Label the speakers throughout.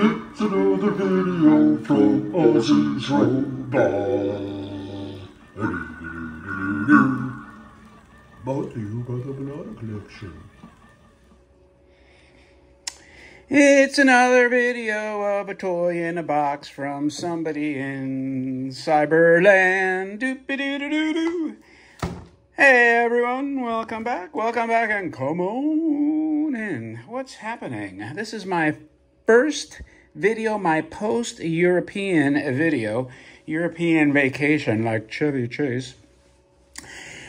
Speaker 1: It's another video from Ozzie's Robot. Brought to you by the Banana Collection.
Speaker 2: It's another video of a toy in a box from somebody in Cyberland. Doop-a-doo-doo-doo-doo. Hey everyone, welcome back, welcome back, and come on in. What's happening? This is my first video, my post European video, European vacation like Chevy Chase.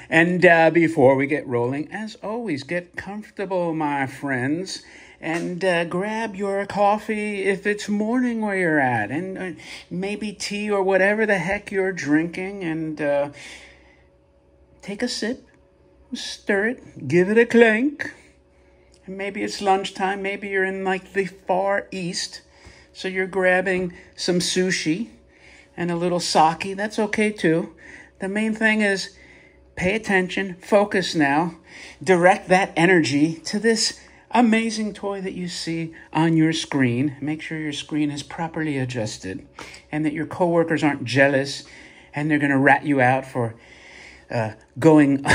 Speaker 2: And uh, before we get rolling, as always, get comfortable, my friends, and uh, grab your coffee if it's morning where you're at, and uh, maybe tea or whatever the heck you're drinking, and uh, take a sip, stir it, give it a clink. Maybe it's lunchtime, maybe you're in like the far east, so you're grabbing some sushi and a little sake. That's okay too. The main thing is pay attention, focus now, direct that energy to this amazing toy that you see on your screen. Make sure your screen is properly adjusted and that your coworkers aren't jealous and they're going to rat you out for uh, going,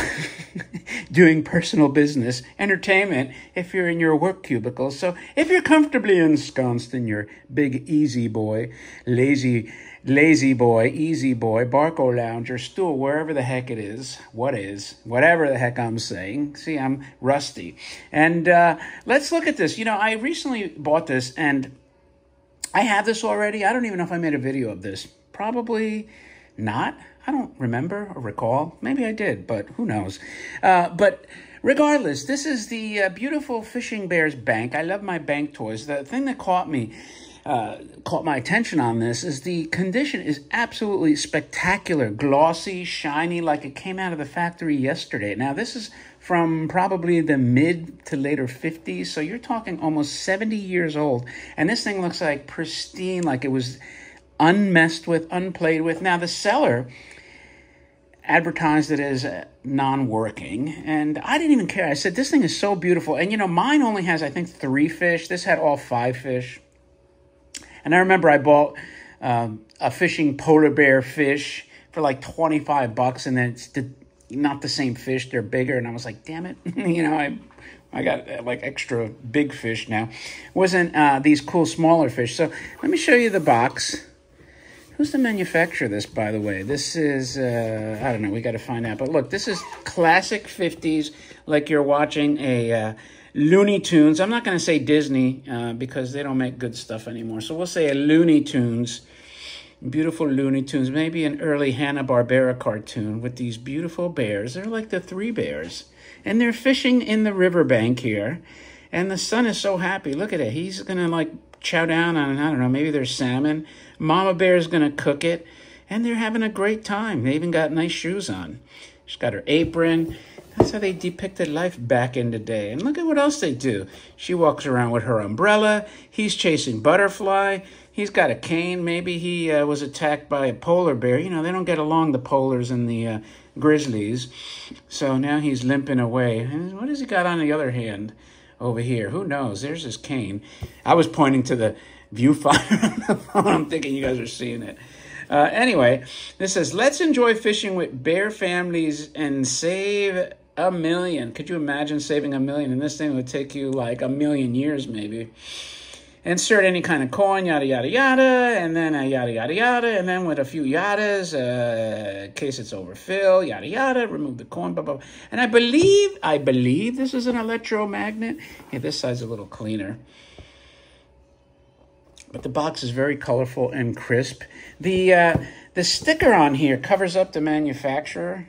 Speaker 2: doing personal business, entertainment if you're in your work cubicle. So if you're comfortably ensconced in your big easy boy, lazy lazy boy, easy boy, Barcalounger, or stool, wherever the heck it is, what is, whatever the heck I'm saying. See, I'm rusty. And uh, let's look at this. You know, I recently bought this and I have this already. I don't even know if I made a video of this. Probably not. I don't remember or recall. Maybe I did, but who knows. Uh, but regardless, this is the uh, beautiful Fishing Bears bank. I love my bank toys. The thing that caught me uh, caught my attention on this is the condition is absolutely spectacular, glossy, shiny, like it came out of the factory yesterday. Now, this is from probably the mid to later 50s, so you're talking almost 70 years old, and this thing looks like pristine, like it was unmessed with, unplayed with. Now, the seller advertised it as non-working and i didn't even care i said this thing is so beautiful and you know mine only has i think three fish this had all five fish and I remember I bought um, a fishing polar bear fish for like 25 bucks, and then it's the, not the same fish. They're bigger. And I was like, damn it. you know, I. I got uh, like extra big fish now. wasn't uh, these cool smaller fish. So let me show you the box. Who's the manufacturer of this, by the way? This is, uh, I don't know, we got to find out. But look, this is classic 50s, like you're watching a uh, Looney Tunes. I'm not going to say Disney uh, because they don't make good stuff anymore. So we'll say a Looney Tunes. Beautiful Looney Tunes. Maybe an early Hanna-Barbera cartoon with these beautiful bears. They're like the three bears. And they're fishing in the riverbank here. And the son is so happy. Look at it. He's going to like chow down on, I don't know, maybe there's salmon. Mama bear is going to cook it. And they're having a great time. They even got nice shoes on. She's got her apron. That's how they depicted life back in the day. And look at what else they do. She walks around with her umbrella. He's chasing butterfly. He's got a cane. Maybe he uh, was attacked by a polar bear. You know, they don't get along, the polars and the uh, grizzlies. So now he's limping away. And what has he got on the other hand over here? Who knows? There's this cane. I was pointing to the viewfinder. I'm thinking you guys are seeing it. Uh, anyway, this says, let's enjoy fishing with bear families and save a million. Could you imagine saving a million? And this thing would take you like a million years, maybe. Insert any kind of coin, yada, yada, yada, and then a yada, yada, yada, and then with a few yadas, uh, in case it's overfill, yada, yada, remove the coin, blah, blah, blah. And I believe, I believe this is an electromagnet. Yeah, this side's a little cleaner. But the box is very colorful and crisp. The, uh, the sticker on here covers up the manufacturer.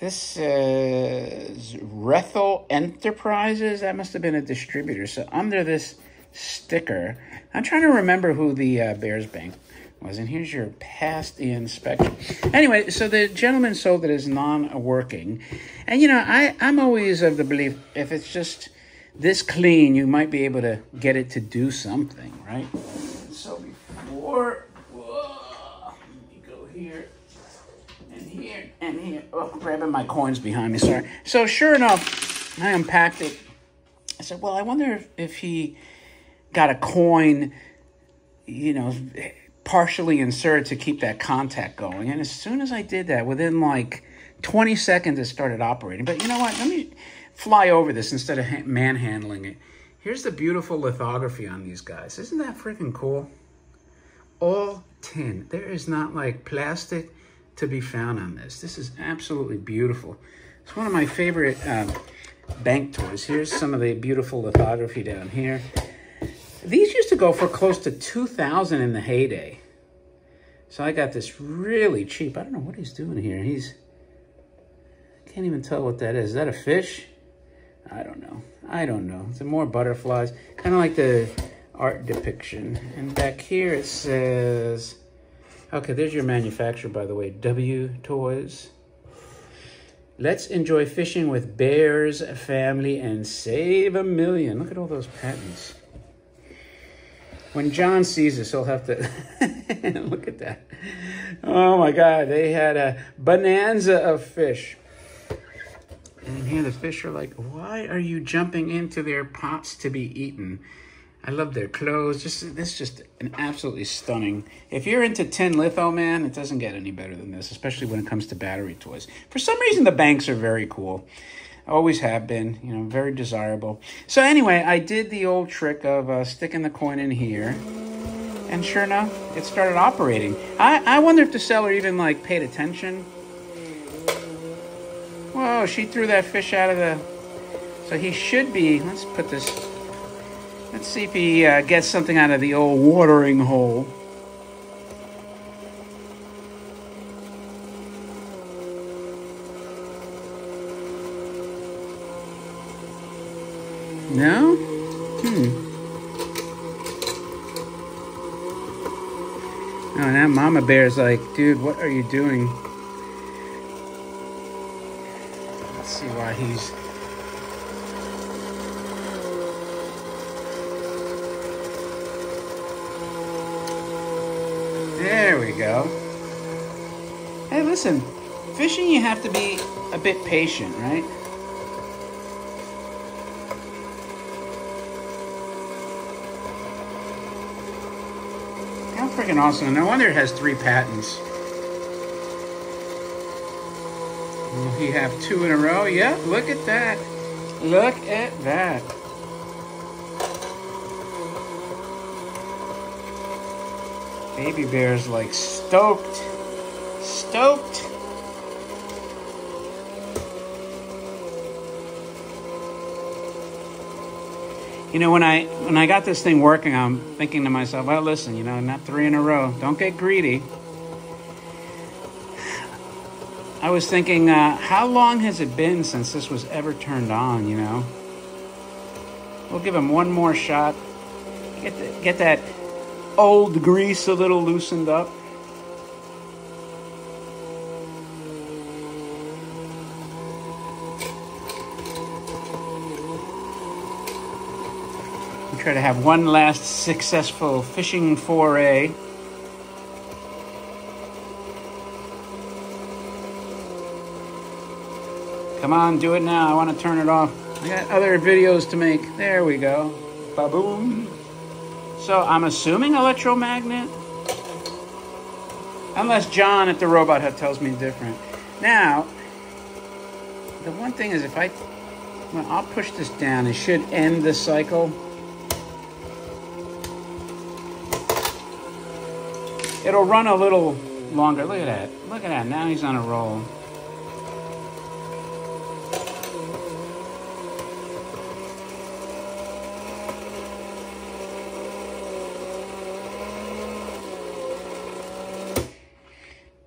Speaker 2: This is Rethel Enterprises. That must have been a distributor. So under this sticker, I'm trying to remember who the uh, Bears Bank was. And here's your past the inspection. Anyway, so the gentleman sold it as non-working. And, you know, I, I'm always of the belief if it's just this clean, you might be able to get it to do something, right? So before, and he, Oh, grabbing my coins behind me, sorry. So sure enough, I unpacked it. I said, well, I wonder if, if he got a coin, you know, partially inserted to keep that contact going. And as soon as I did that, within like 20 seconds, it started operating. But you know what? Let me fly over this instead of manhandling it. Here's the beautiful lithography on these guys. Isn't that freaking cool? All tin. There is not like plastic to be found on this. This is absolutely beautiful. It's one of my favorite uh, bank toys. Here's some of the beautiful lithography down here. These used to go for close to 2000 in the heyday. So I got this really cheap. I don't know what he's doing here. He's, I can't even tell what that is. Is that a fish? I don't know. I don't know. Some more butterflies. Kind of like the art depiction. And back here it says, okay, there's your manufacturer, by the way, W Toys. Let's enjoy fishing with Bears family and save a million. Look at all those patents. When John sees this, he'll have to look at that. Oh my God, they had a bonanza of fish. And here the fish are like, why are you jumping into their pots to be eaten? I love their clothes. Just This is just an absolutely stunning. If you're into tin litho, man, it doesn't get any better than this, especially when it comes to battery toys. For some reason, the banks are very cool. Always have been, you know, very desirable. So anyway, I did the old trick of uh, sticking the coin in here. And sure enough, it started operating. I, I wonder if the seller even, like, paid attention Whoa, she threw that fish out of the... So he should be... Let's put this... Let's see if he uh, gets something out of the old watering hole. No? Hmm. Oh, now Mama Bear's like, dude, what are you doing? Let's see why he's There we go. Hey, listen, fishing you have to be a bit patient, right? How freaking awesome. No wonder it has three patents. Will he have two in a row? Yeah, look at that. Look at that. Baby bear's like stoked. Stoked. You know, when I when I got this thing working, I'm thinking to myself, well, listen, you know, not three in a row. Don't get greedy. I was thinking, uh, how long has it been since this was ever turned on, you know? We'll give him one more shot. Get, the, get that old grease a little loosened up. We try to have one last successful fishing foray. Come on, do it now. I want to turn it off. I got other videos to make. There we go. Ba-boom. So I'm assuming electromagnet. Unless John at the Robot Hut tells me different. Now, the one thing is if I, well, I'll push this down. It should end the cycle. It'll run a little longer. Look at that. Look at that. Now he's on a roll.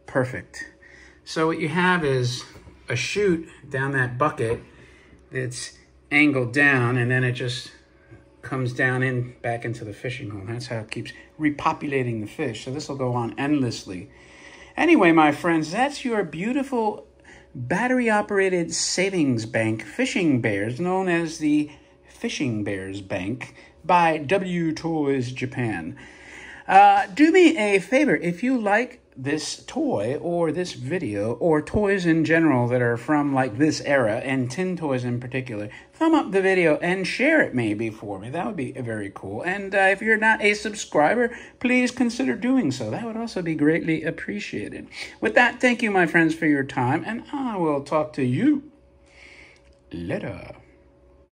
Speaker 2: Perfect. So what you have is a chute down that bucket that's angled down and then it just comes down in back into the fishing hole. That's how it keeps repopulating the fish. So this will go on endlessly. Anyway, my friends, that's your beautiful battery operated savings bank fishing bears known as the Fishing Bears Bank by W Toys Japan. Uh, do me a favor if you like this toy or this video or toys in general that are from like this era and tin toys in particular, thumb up the video and share it maybe for me. That would be very cool. And uh, if you're not a subscriber, please consider doing so. That would also be greatly appreciated. With that, thank you, my friends, for your time, and I will talk to you later.